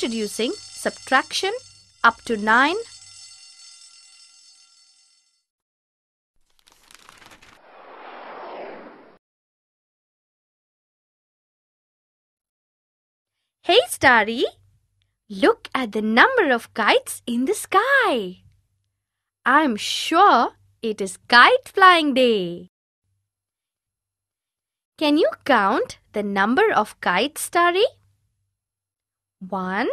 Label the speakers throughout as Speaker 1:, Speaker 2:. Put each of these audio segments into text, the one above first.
Speaker 1: Introducing subtraction up to 9. Hey Starry, look at the number of kites in the sky. I'm sure it is kite flying day. Can you count the number of kites, Starry? One,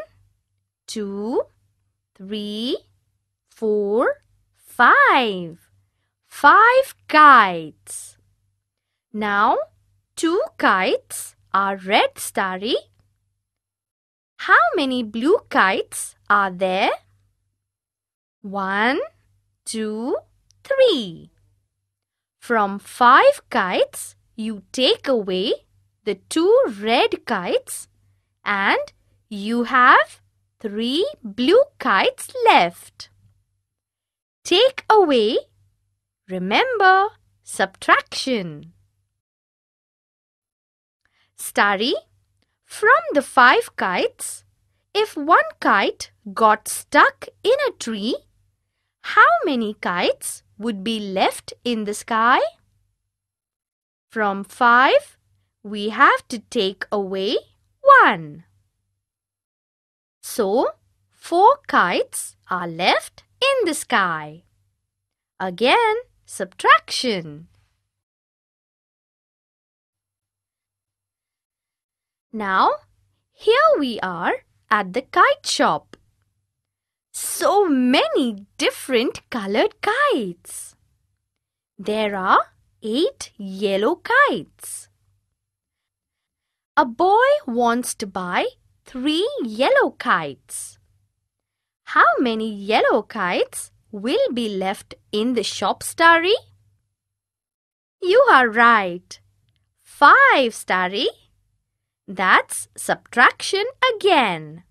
Speaker 1: two, three, four, five. Five kites. Now, two kites are red, Starry. How many blue kites are there? One, two, three. From five kites, you take away the two red kites and you have three blue kites left. Take away. Remember subtraction. Starry, from the five kites, if one kite got stuck in a tree, how many kites would be left in the sky? From five, we have to take away one. So, four kites are left in the sky. Again, subtraction. Now, here we are at the kite shop. So many different colored kites. There are eight yellow kites. A boy wants to buy three yellow kites. How many yellow kites will be left in the shop, Starry? You are right. Five, Starry. That's subtraction again.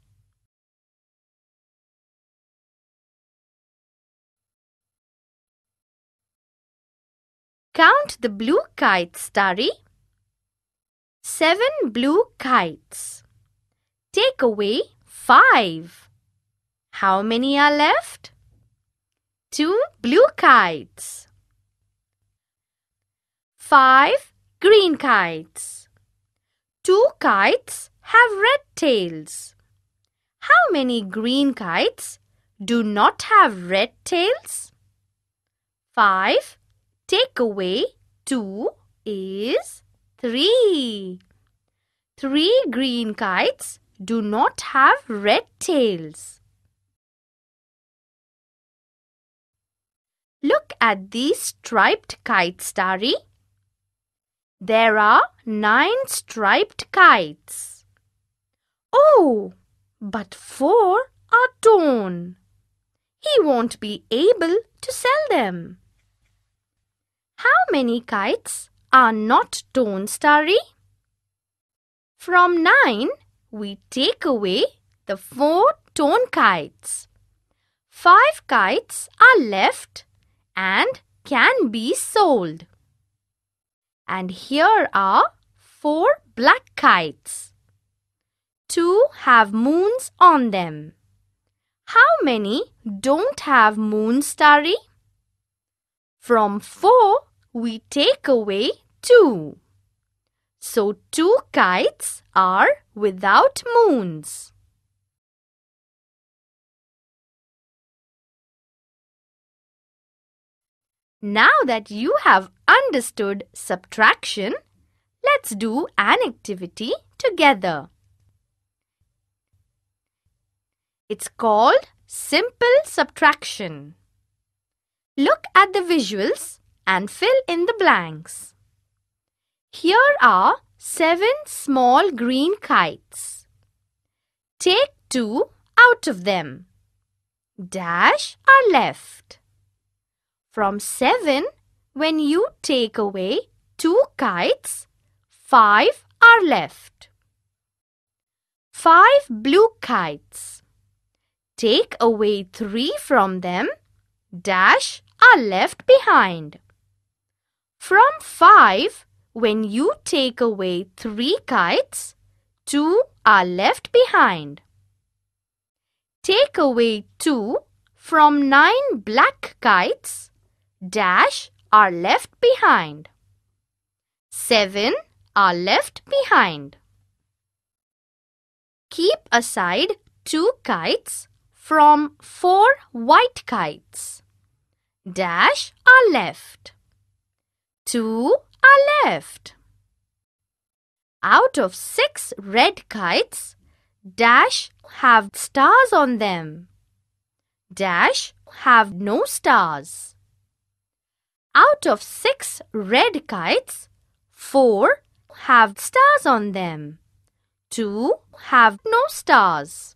Speaker 1: Count the blue kites, Starry. Seven blue kites. Take away five. How many are left? Two blue kites. Five green kites. Two kites have red tails. How many green kites do not have red tails? Five take away 2 is 3. Three green kites do not have red tails. Look at these striped kites, Starry. There are nine striped kites. Oh, but four are torn. He won't be able to sell them. How many kites are not torn, Starry? From 9, we take away the 4 torn kites. 5 kites are left and can be sold. And here are 4 black kites. 2 have moons on them. How many don't have moons, Starry? From 4, we take away 2. So 2 kites are without moons. Now that you have understood subtraction, let's do an activity together. It's called simple subtraction. Look at the visuals and fill in the blanks. Here are seven small green kites. Take two out of them. Dash are left. From seven, when you take away two kites, five are left. Five blue kites. Take away three from them. Dash are left behind. From 5, when you take away 3 kites, 2 are left behind. Take away 2 from 9 black kites. Dash are left behind. 7 are left behind. Keep aside 2 kites from 4 white kites. Dash are left. 2 are left. Out of 6 red kites, Dash have stars on them. Dash have no stars. Out of 6 red kites, 4 have stars on them. 2 have no stars.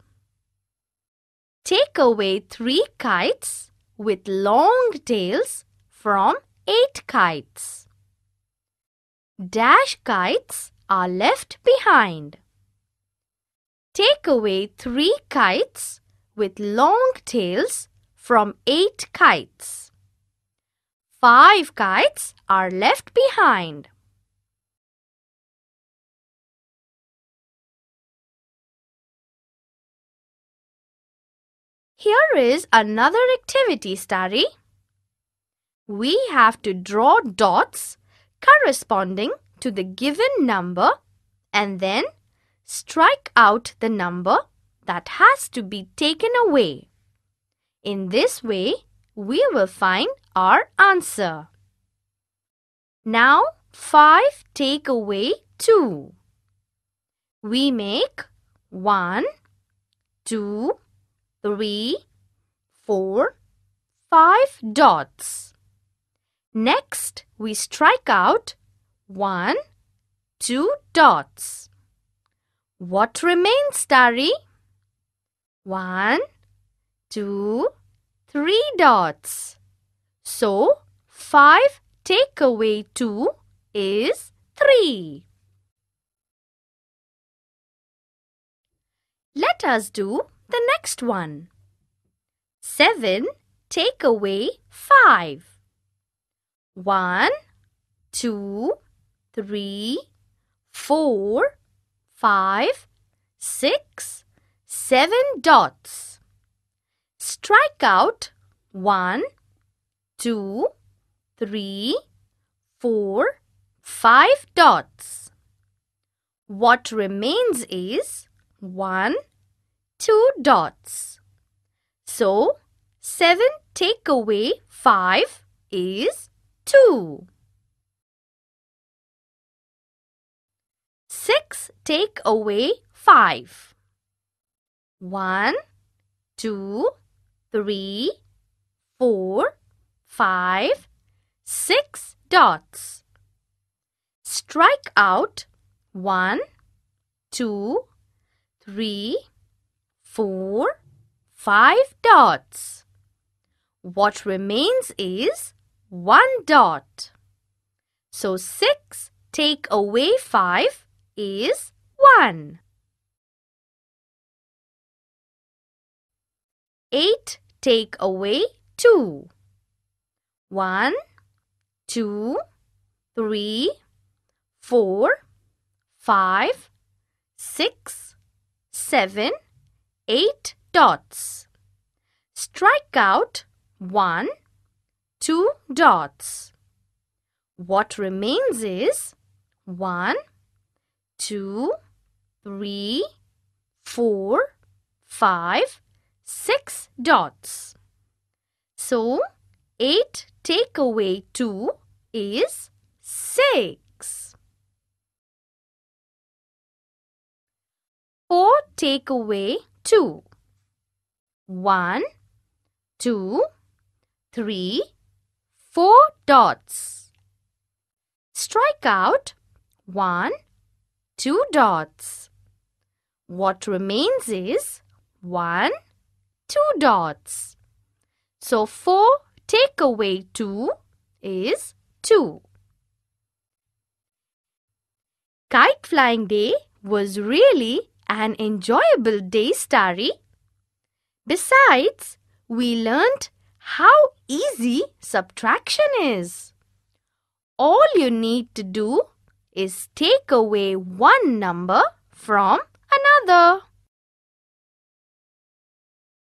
Speaker 1: Take away 3 kites with long tails from 8 kites. Dash kites are left behind. Take away 3 kites with long tails from 8 kites. 5 kites are left behind. Here is another activity, Starry. We have to draw dots corresponding to the given number and then strike out the number that has to be taken away. In this way, we will find our answer. Now, 5 take away 2. We make 1, 2, three, four, five dots. Next, we strike out one, two dots. What remains, Starry? One, two, three dots. So, five take away two is three. Let us do the next one. 7 take away 5. 1, 2, 3, 4, 5, 6, 7 dots. Strike out 1, 2, 3, 4, 5 dots. What remains is 1, two dots. So, 7 take away 5 is 2. 6 take away 5. 1, 2, 3, 4, 5, 6 dots. Strike out 1, 2, 3, four, five dots. What remains is one dot. So 6 take away 5 is 1. 8 take away 2. 1, 2, 3, 4, 5, 6, 7, 8 dots. Strike out 1, 2 dots. What remains is 1, 2, 3, 4, 5, 6 dots. So, 8 take away 2 is 6. 4 take away two. One, two, three, four dots. Strike out one, two dots. What remains is one, two dots. So 4 take away 2 is 2. Kite flying day was really an enjoyable day, Starry. Besides, we learnt how easy subtraction is. All you need to do is take away one number from another.